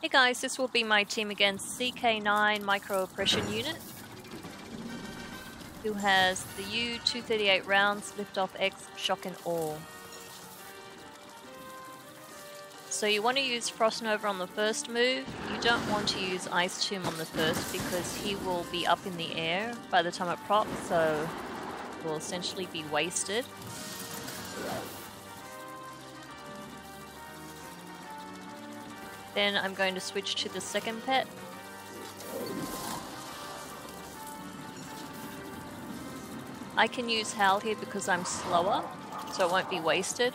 Hey guys, this will be my team against CK9 Micro Oppression Unit, who has the U-238 rounds, Liftoff X, Shock and Awe. So you want to use Frost Nova on the first move, you don't want to use Ice Tomb on the first because he will be up in the air by the time it procs, so it will essentially be wasted. Then I'm going to switch to the second pet. I can use Howl here because I'm slower, so it won't be wasted.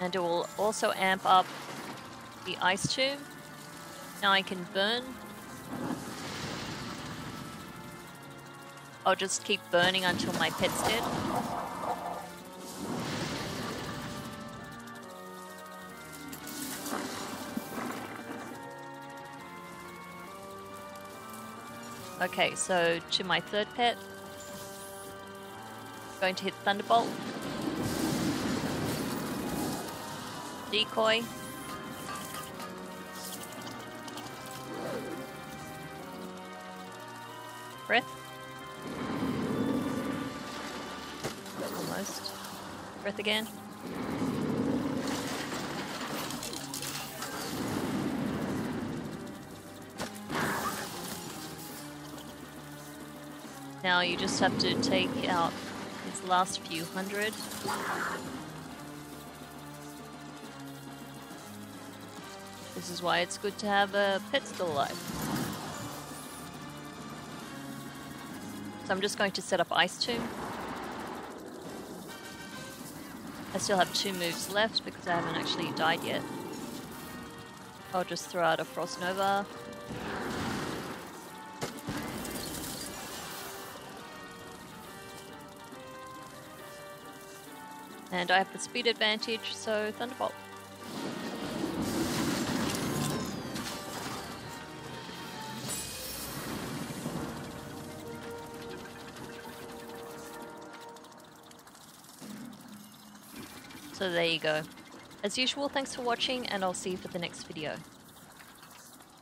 And it will also amp up the Ice Tomb. Now I can burn. I'll just keep burning until my pet's dead. Okay, so to my third pet. Going to hit Thunderbolt. Decoy. Breath. Almost. Breath again. Now you just have to take out his last few hundred. This is why it's good to have a pet still alive. So I'm just going to set up Ice Tomb. I still have two moves left because I haven't actually died yet. I'll just throw out a Frost Nova. And I have the speed advantage, so Thunderbolt. So there you go. As usual, thanks for watching and I'll see you for the next video.